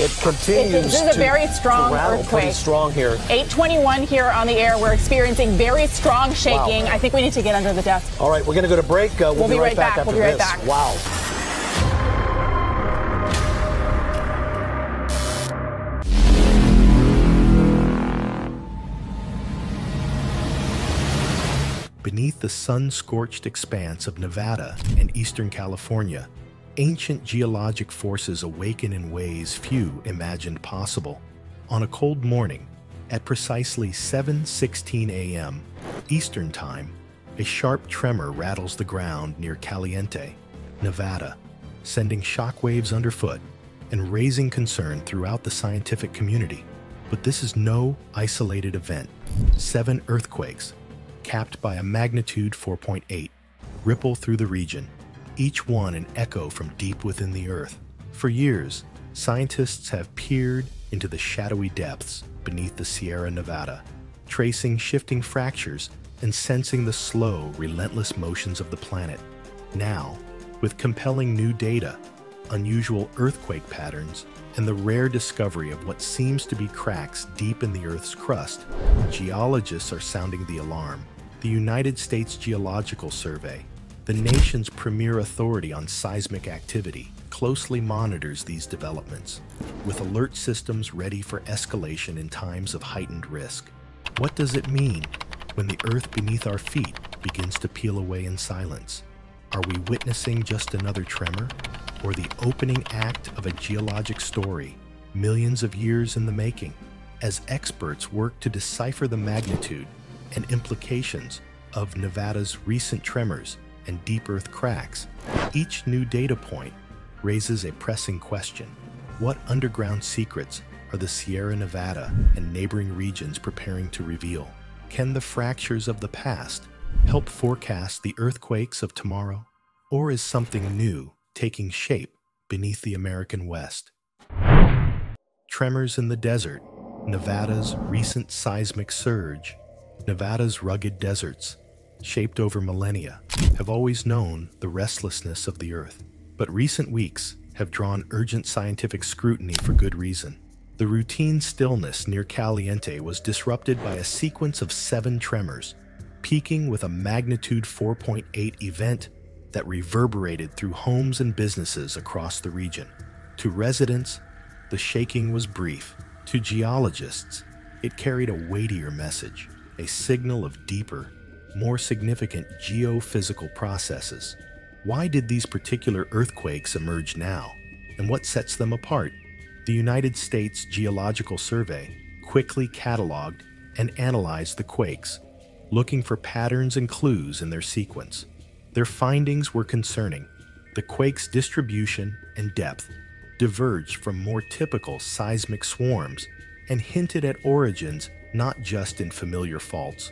It continues. It, this is a very strong earthquake. strong here. 821 here on the air. We're experiencing very strong shaking. Wow. I think we need to get under the desk. All right, we're going to go to break. Uh, we'll, we'll, be, be right, right back, back. after we'll be this. right back. Wow. Beneath the sun scorched expanse of Nevada and eastern California, ancient geologic forces awaken in ways few imagined possible. On a cold morning, at precisely 7:16 a.m. Eastern Time, a sharp tremor rattles the ground near Caliente, Nevada, sending shockwaves underfoot and raising concern throughout the scientific community. But this is no isolated event. Seven earthquakes, capped by a magnitude 4.8, ripple through the region, each one an echo from deep within the earth. For years, scientists have peered into the shadowy depths beneath the Sierra Nevada, tracing shifting fractures and sensing the slow, relentless motions of the planet. Now, with compelling new data, unusual earthquake patterns, and the rare discovery of what seems to be cracks deep in the Earth's crust, geologists are sounding the alarm. The United States Geological Survey the nation's premier authority on seismic activity closely monitors these developments, with alert systems ready for escalation in times of heightened risk. What does it mean when the earth beneath our feet begins to peel away in silence? Are we witnessing just another tremor, or the opening act of a geologic story millions of years in the making? As experts work to decipher the magnitude and implications of Nevada's recent tremors, and deep earth cracks, each new data point raises a pressing question. What underground secrets are the Sierra Nevada and neighboring regions preparing to reveal? Can the fractures of the past help forecast the earthquakes of tomorrow? Or is something new taking shape beneath the American West? Tremors in the desert, Nevada's recent seismic surge, Nevada's rugged deserts, shaped over millennia, have always known the restlessness of the Earth. But recent weeks have drawn urgent scientific scrutiny for good reason. The routine stillness near Caliente was disrupted by a sequence of seven tremors, peaking with a magnitude 4.8 event that reverberated through homes and businesses across the region. To residents, the shaking was brief. To geologists, it carried a weightier message, a signal of deeper, more significant geophysical processes. Why did these particular earthquakes emerge now? And what sets them apart? The United States Geological Survey quickly cataloged and analyzed the quakes, looking for patterns and clues in their sequence. Their findings were concerning. The quake's distribution and depth diverged from more typical seismic swarms and hinted at origins not just in familiar faults,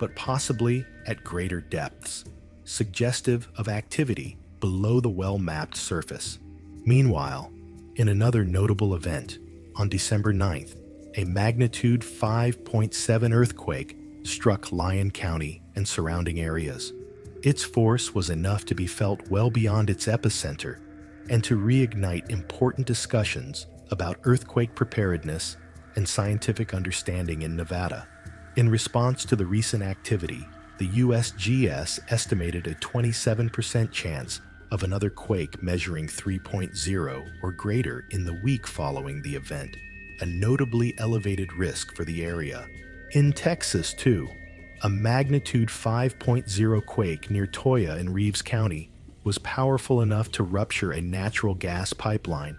but possibly at greater depths, suggestive of activity below the well-mapped surface. Meanwhile, in another notable event, on December 9th, a magnitude 5.7 earthquake struck Lyon County and surrounding areas. Its force was enough to be felt well beyond its epicenter and to reignite important discussions about earthquake preparedness and scientific understanding in Nevada. In response to the recent activity, the USGS estimated a 27% chance of another quake measuring 3.0 or greater in the week following the event, a notably elevated risk for the area. In Texas, too, a magnitude 5.0 quake near Toyah in Reeves County was powerful enough to rupture a natural gas pipeline,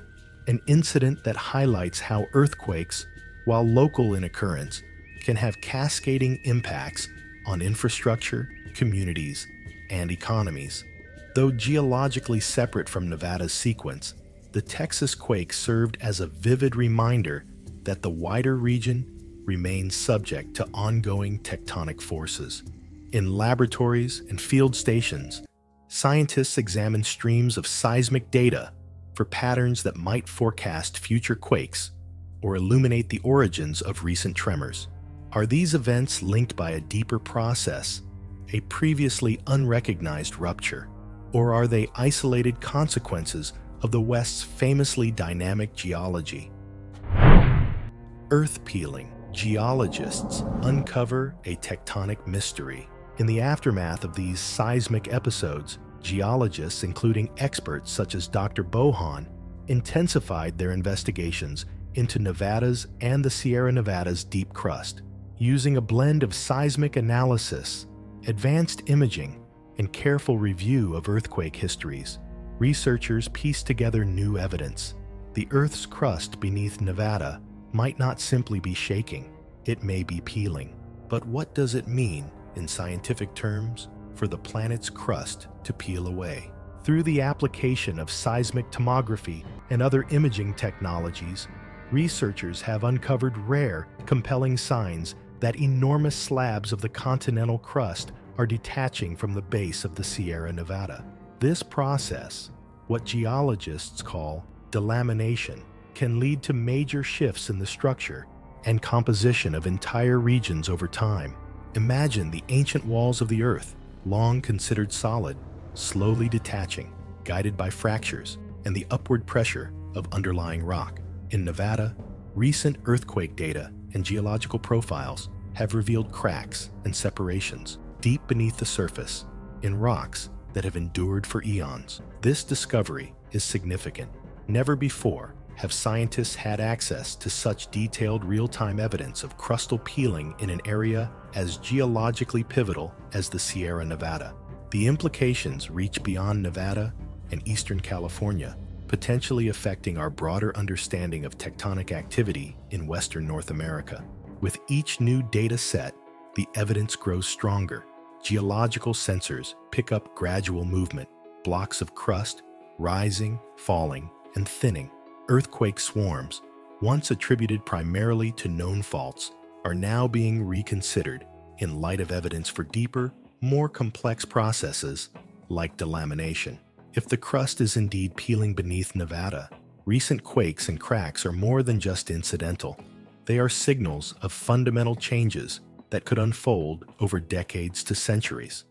an incident that highlights how earthquakes, while local in occurrence, can have cascading impacts on infrastructure, communities, and economies. Though geologically separate from Nevada's sequence, the Texas quake served as a vivid reminder that the wider region remains subject to ongoing tectonic forces. In laboratories and field stations, scientists examine streams of seismic data for patterns that might forecast future quakes or illuminate the origins of recent tremors. Are these events linked by a deeper process, a previously unrecognized rupture, or are they isolated consequences of the West's famously dynamic geology? Earth peeling. Geologists uncover a tectonic mystery. In the aftermath of these seismic episodes, geologists, including experts such as Dr. Bohan, intensified their investigations into Nevada's and the Sierra Nevadas deep crust. Using a blend of seismic analysis, advanced imaging, and careful review of earthquake histories, researchers pieced together new evidence. The Earth's crust beneath Nevada might not simply be shaking, it may be peeling. But what does it mean, in scientific terms, for the planet's crust to peel away? Through the application of seismic tomography and other imaging technologies, researchers have uncovered rare, compelling signs that enormous slabs of the continental crust are detaching from the base of the Sierra Nevada. This process, what geologists call delamination, can lead to major shifts in the structure and composition of entire regions over time. Imagine the ancient walls of the Earth, long considered solid, slowly detaching, guided by fractures and the upward pressure of underlying rock. In Nevada, recent earthquake data and geological profiles have revealed cracks and separations deep beneath the surface in rocks that have endured for eons. This discovery is significant. Never before have scientists had access to such detailed real-time evidence of crustal peeling in an area as geologically pivotal as the Sierra Nevada. The implications reach beyond Nevada and Eastern California, potentially affecting our broader understanding of tectonic activity in Western North America. With each new data set, the evidence grows stronger. Geological sensors pick up gradual movement, blocks of crust rising, falling, and thinning. Earthquake swarms, once attributed primarily to known faults, are now being reconsidered in light of evidence for deeper, more complex processes like delamination. If the crust is indeed peeling beneath Nevada, recent quakes and cracks are more than just incidental. They are signals of fundamental changes that could unfold over decades to centuries.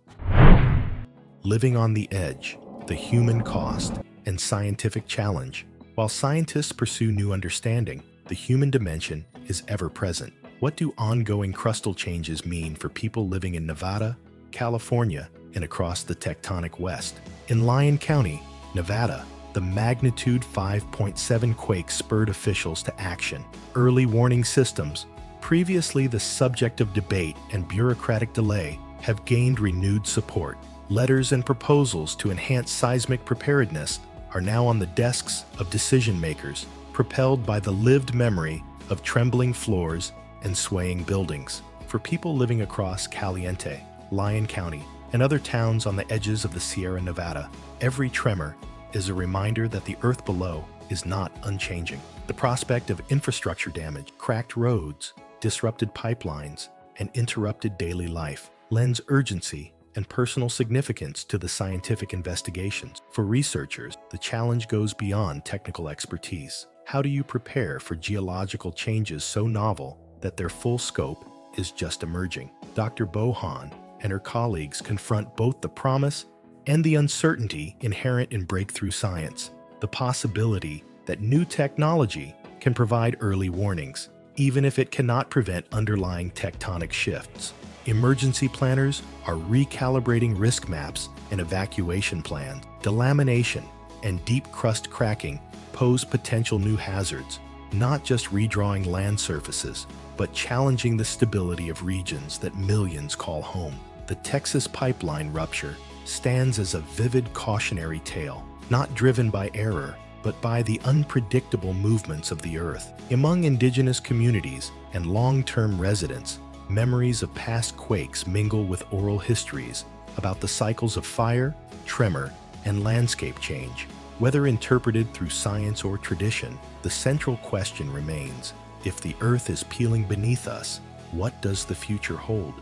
Living on the edge, the human cost, and scientific challenge. While scientists pursue new understanding, the human dimension is ever present. What do ongoing crustal changes mean for people living in Nevada, California, and across the tectonic West? In Lyon County, Nevada, the magnitude 5.7 quake spurred officials to action. Early warning systems, previously the subject of debate and bureaucratic delay, have gained renewed support. Letters and proposals to enhance seismic preparedness are now on the desks of decision makers, propelled by the lived memory of trembling floors and swaying buildings. For people living across Caliente, Lyon County, and other towns on the edges of the Sierra Nevada, every tremor is a reminder that the earth below is not unchanging. The prospect of infrastructure damage, cracked roads, disrupted pipelines, and interrupted daily life lends urgency and personal significance to the scientific investigations. For researchers, the challenge goes beyond technical expertise. How do you prepare for geological changes so novel that their full scope is just emerging? Dr. Bohan and her colleagues confront both the promise and the uncertainty inherent in breakthrough science, the possibility that new technology can provide early warnings, even if it cannot prevent underlying tectonic shifts. Emergency planners are recalibrating risk maps and evacuation plans. Delamination and deep crust cracking pose potential new hazards, not just redrawing land surfaces, but challenging the stability of regions that millions call home. The Texas pipeline rupture stands as a vivid cautionary tale, not driven by error, but by the unpredictable movements of the earth. Among indigenous communities and long-term residents, memories of past quakes mingle with oral histories about the cycles of fire, tremor, and landscape change. Whether interpreted through science or tradition, the central question remains, if the earth is peeling beneath us, what does the future hold?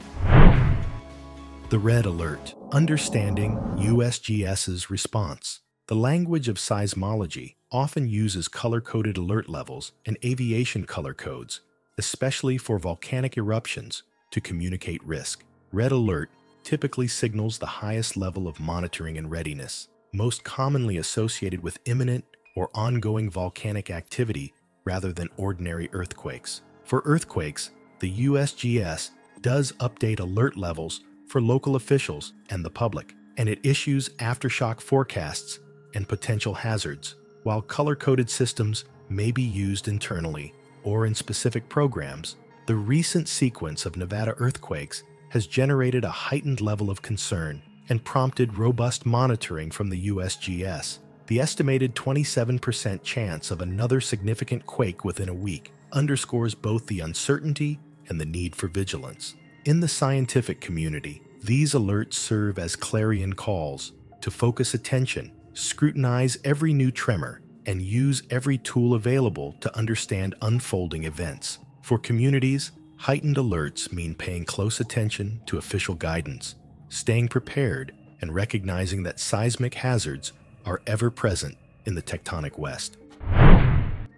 The Red Alert Understanding USGS's Response The language of seismology often uses color-coded alert levels and aviation color codes, especially for volcanic eruptions, to communicate risk. Red Alert typically signals the highest level of monitoring and readiness, most commonly associated with imminent or ongoing volcanic activity rather than ordinary earthquakes. For earthquakes, the USGS does update alert levels for local officials and the public, and it issues aftershock forecasts and potential hazards. While color coded systems may be used internally or in specific programs, the recent sequence of Nevada earthquakes has generated a heightened level of concern and prompted robust monitoring from the USGS. The estimated 27% chance of another significant quake within a week underscores both the uncertainty and the need for vigilance. In the scientific community, these alerts serve as clarion calls to focus attention, scrutinize every new tremor, and use every tool available to understand unfolding events. For communities, heightened alerts mean paying close attention to official guidance, staying prepared, and recognizing that seismic hazards are ever present in the tectonic West.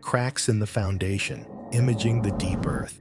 Cracks in the foundation, imaging the deep earth.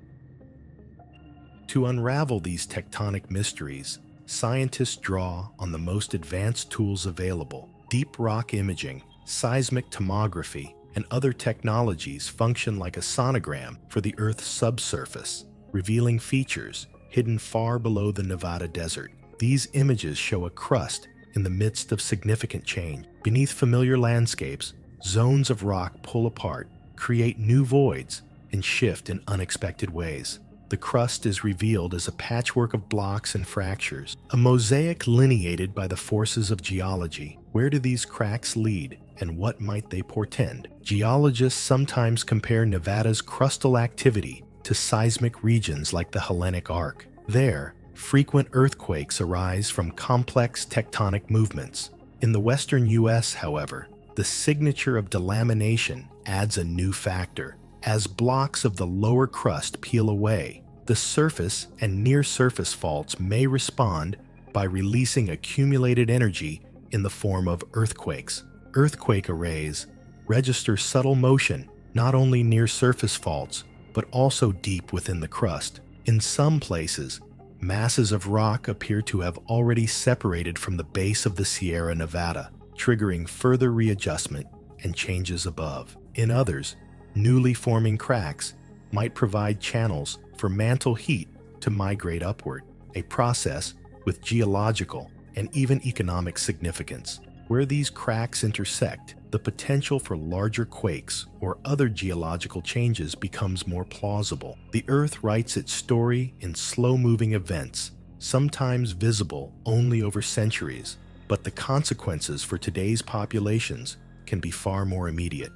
To unravel these tectonic mysteries, scientists draw on the most advanced tools available. Deep rock imaging, seismic tomography, and other technologies function like a sonogram for the Earth's subsurface, revealing features hidden far below the Nevada desert. These images show a crust in the midst of significant change. Beneath familiar landscapes, zones of rock pull apart, create new voids, and shift in unexpected ways. The crust is revealed as a patchwork of blocks and fractures, a mosaic lineated by the forces of geology. Where do these cracks lead, and what might they portend? Geologists sometimes compare Nevada's crustal activity to seismic regions like the Hellenic Arc. There, frequent earthquakes arise from complex tectonic movements. In the western U.S., however, the signature of delamination adds a new factor. As blocks of the lower crust peel away, the surface and near surface faults may respond by releasing accumulated energy in the form of earthquakes. Earthquake arrays register subtle motion not only near surface faults, but also deep within the crust. In some places, masses of rock appear to have already separated from the base of the Sierra Nevada, triggering further readjustment and changes above. In others, newly forming cracks might provide channels for mantle heat to migrate upward, a process with geological and even economic significance. Where these cracks intersect, the potential for larger quakes or other geological changes becomes more plausible. The Earth writes its story in slow moving events, sometimes visible only over centuries, but the consequences for today's populations can be far more immediate.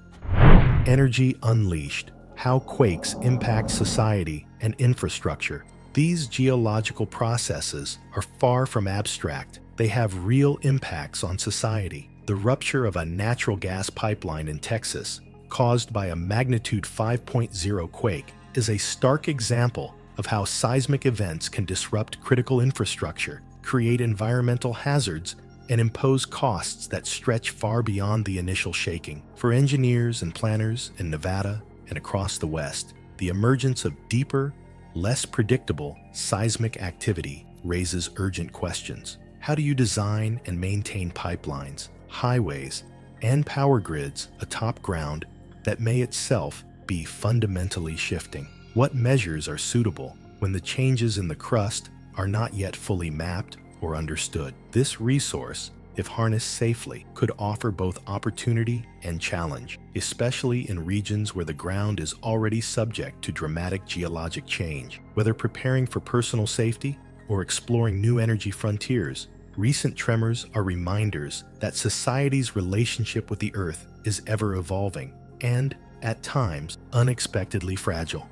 Energy Unleashed How Quakes Impact Society and Infrastructure. These geological processes are far from abstract, they have real impacts on society. The rupture of a natural gas pipeline in Texas, caused by a magnitude 5.0 quake, is a stark example of how seismic events can disrupt critical infrastructure, create environmental hazards, and impose costs that stretch far beyond the initial shaking. For engineers and planners in Nevada and across the West, the emergence of deeper, less predictable seismic activity raises urgent questions. How do you design and maintain pipelines, highways, and power grids atop ground that may itself be fundamentally shifting? What measures are suitable when the changes in the crust are not yet fully mapped or understood? This resource, if harnessed safely, could offer both opportunity and challenge, especially in regions where the ground is already subject to dramatic geologic change. Whether preparing for personal safety or exploring new energy frontiers, recent tremors are reminders that society's relationship with the Earth is ever evolving and, at times, unexpectedly fragile.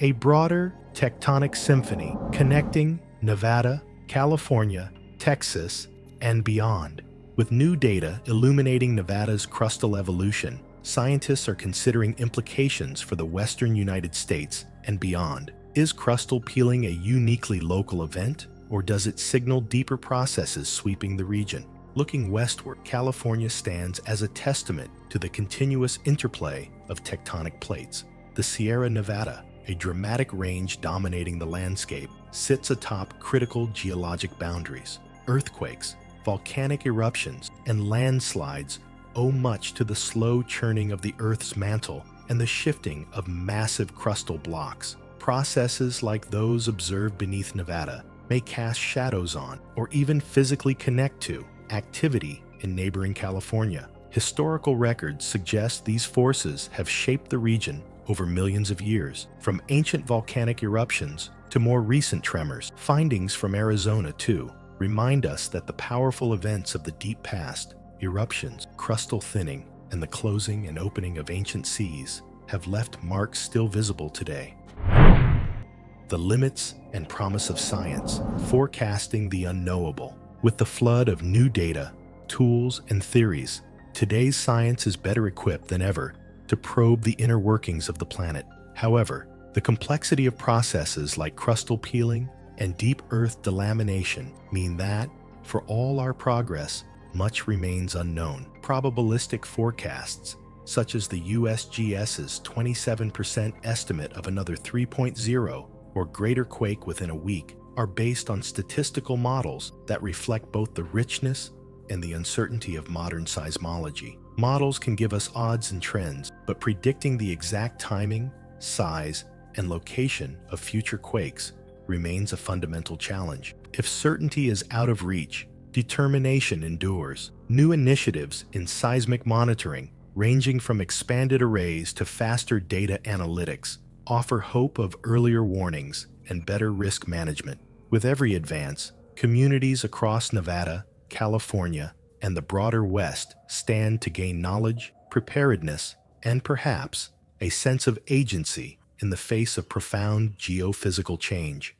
A broader tectonic symphony connecting Nevada, California, Texas, and beyond. With new data illuminating Nevada's crustal evolution, scientists are considering implications for the western United States and beyond. Is crustal peeling a uniquely local event, or does it signal deeper processes sweeping the region? Looking westward, California stands as a testament to the continuous interplay of tectonic plates. The Sierra Nevada, a dramatic range dominating the landscape, sits atop critical geologic boundaries. Earthquakes, volcanic eruptions, and landslides owe much to the slow churning of the Earth's mantle and the shifting of massive crustal blocks. Processes like those observed beneath Nevada may cast shadows on, or even physically connect to, activity in neighboring California. Historical records suggest these forces have shaped the region over millions of years, from ancient volcanic eruptions to more recent tremors. Findings from Arizona, too, remind us that the powerful events of the deep past, eruptions, crustal thinning, and the closing and opening of ancient seas, have left marks still visible today. The limits and promise of science, forecasting the unknowable. With the flood of new data, tools, and theories, today's science is better equipped than ever to probe the inner workings of the planet. However, the complexity of processes like crustal peeling and deep earth delamination mean that, for all our progress, much remains unknown. Probabilistic forecasts, such as the USGS's 27% estimate of another 3.0 or greater quake within a week, are based on statistical models that reflect both the richness and the uncertainty of modern seismology. Models can give us odds and trends, but predicting the exact timing, size, and location of future quakes remains a fundamental challenge. If certainty is out of reach, determination endures. New initiatives in seismic monitoring, ranging from expanded arrays to faster data analytics, offer hope of earlier warnings and better risk management. With every advance, communities across Nevada, California, and the broader West stand to gain knowledge, preparedness, and perhaps a sense of agency in the face of profound geophysical change.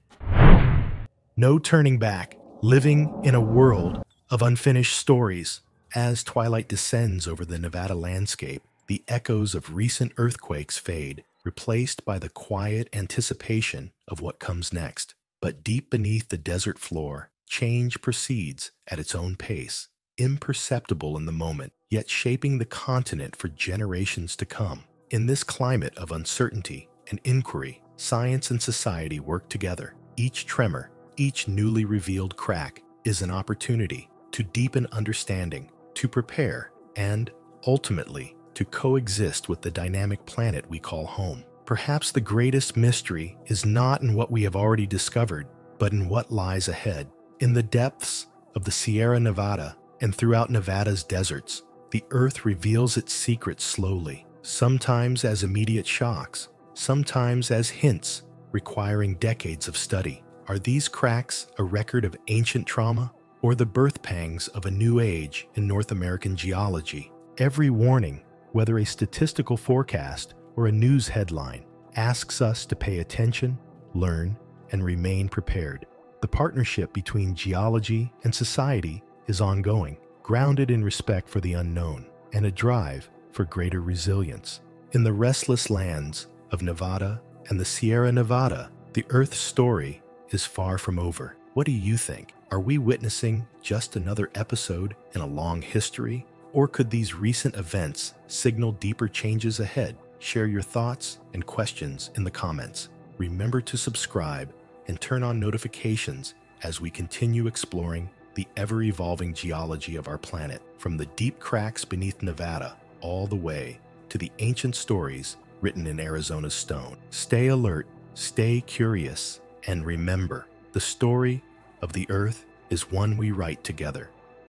No turning back, living in a world of unfinished stories. As twilight descends over the Nevada landscape, the echoes of recent earthquakes fade, replaced by the quiet anticipation of what comes next. But deep beneath the desert floor, change proceeds at its own pace, imperceptible in the moment, yet shaping the continent for generations to come. In this climate of uncertainty and inquiry, science and society work together. Each tremor, each newly revealed crack is an opportunity to deepen understanding, to prepare, and, ultimately, to coexist with the dynamic planet we call home. Perhaps the greatest mystery is not in what we have already discovered, but in what lies ahead. In the depths of the Sierra Nevada and throughout Nevada's deserts, the Earth reveals its secrets slowly, sometimes as immediate shocks, sometimes as hints requiring decades of study. Are these cracks a record of ancient trauma or the birth pangs of a new age in North American geology? Every warning, whether a statistical forecast or a news headline, asks us to pay attention, learn, and remain prepared. The partnership between geology and society is ongoing, grounded in respect for the unknown and a drive for greater resilience. In the restless lands of Nevada and the Sierra Nevada, the Earth's story is far from over. What do you think? Are we witnessing just another episode in a long history? Or could these recent events signal deeper changes ahead? Share your thoughts and questions in the comments. Remember to subscribe and turn on notifications as we continue exploring the ever evolving geology of our planet, from the deep cracks beneath Nevada all the way to the ancient stories written in Arizona's stone. Stay alert, stay curious, and remember the story of the earth is one we write together.